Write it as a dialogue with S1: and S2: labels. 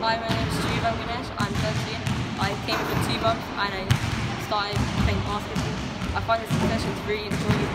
S1: Hi, my name is Jivan Ganesh. I'm 13. I came for two months and I started playing basketball. I find this session really enjoyable